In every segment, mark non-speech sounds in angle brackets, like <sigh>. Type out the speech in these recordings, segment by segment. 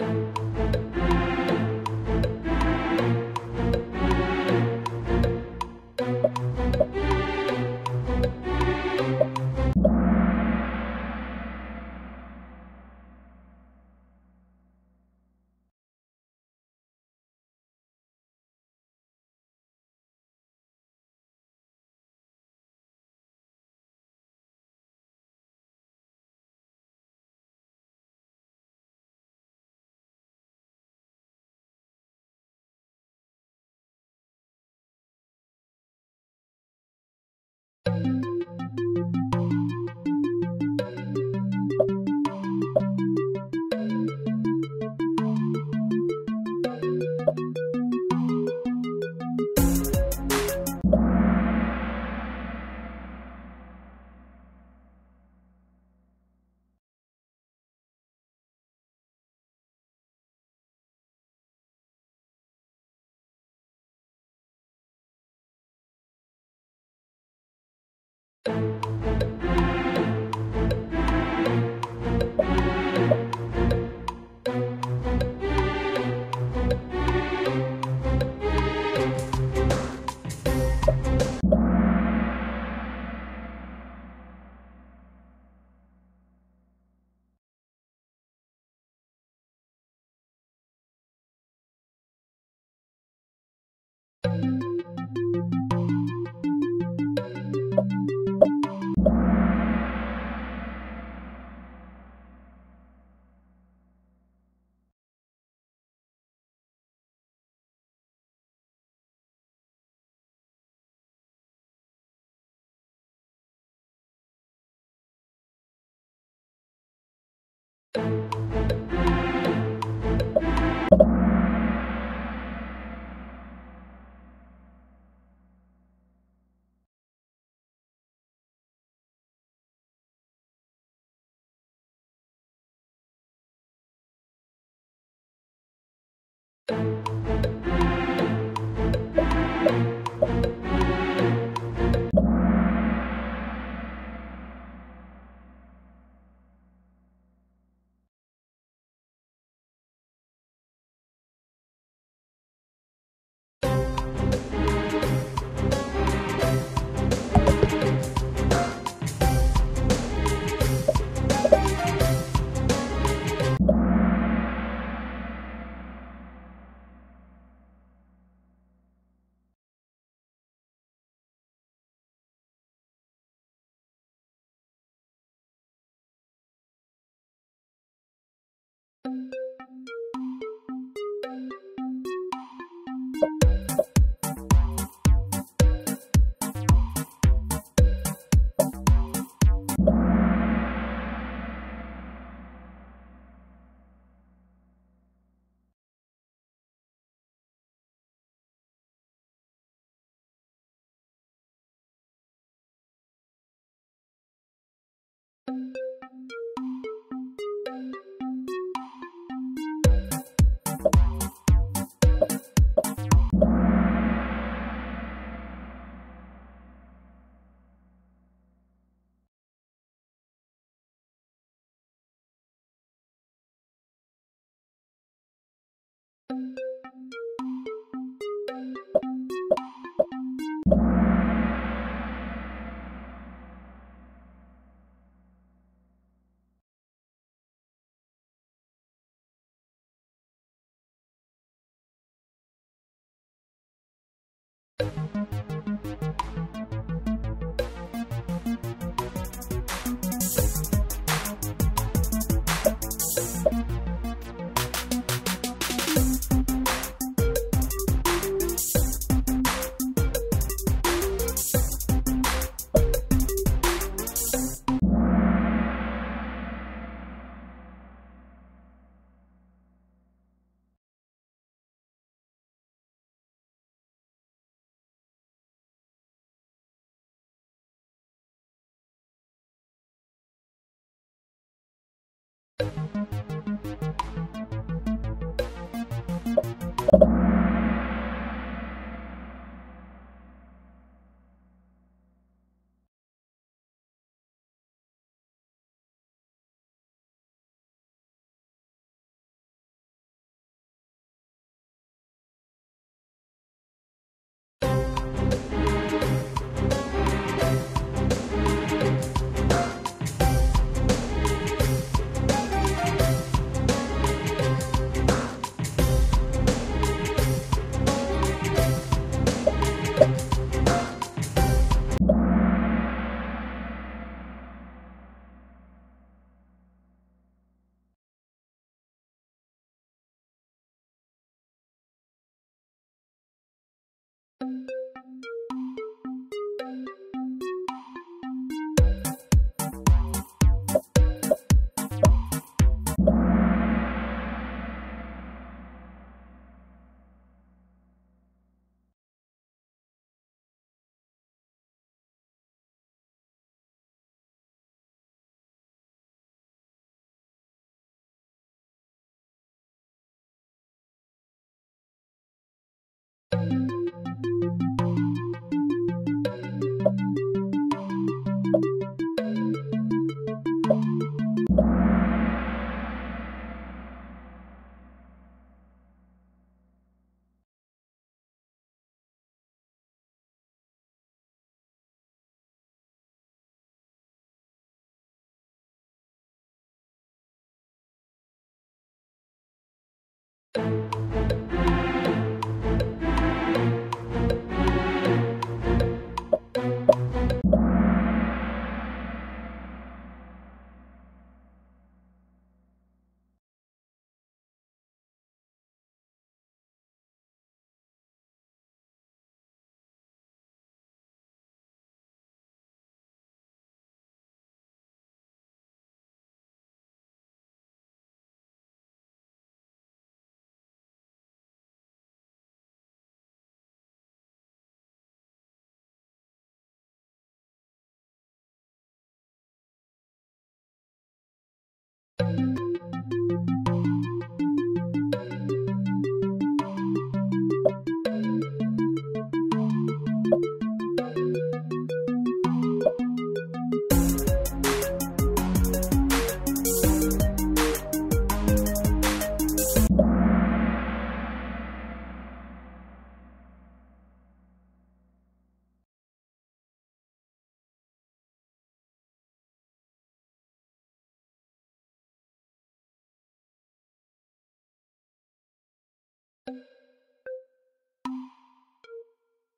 you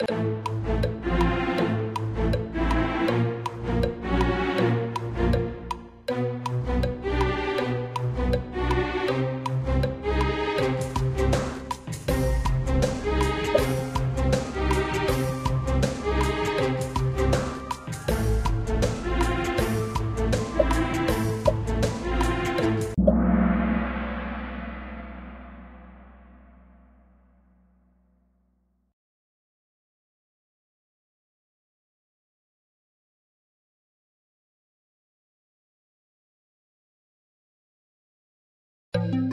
Uh-oh. <laughs> you